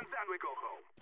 and then we go home.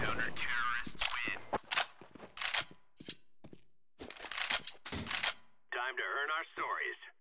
Counter-terrorists win. Time to earn our stories.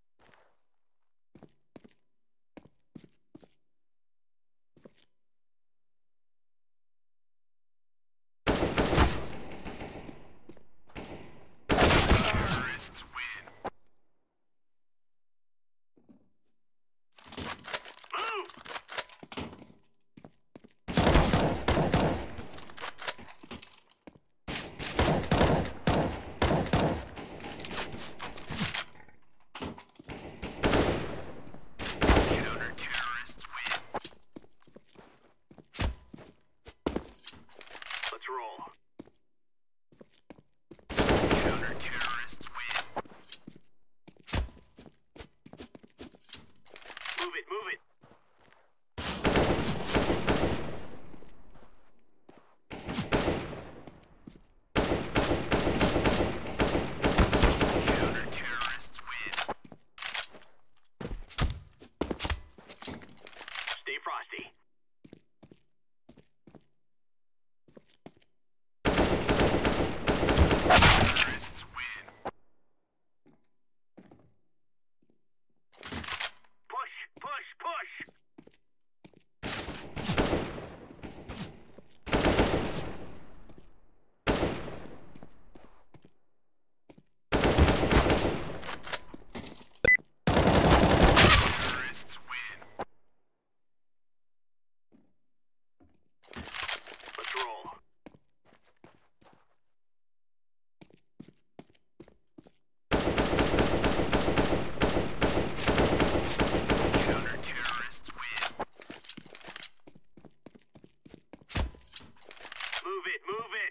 Move it.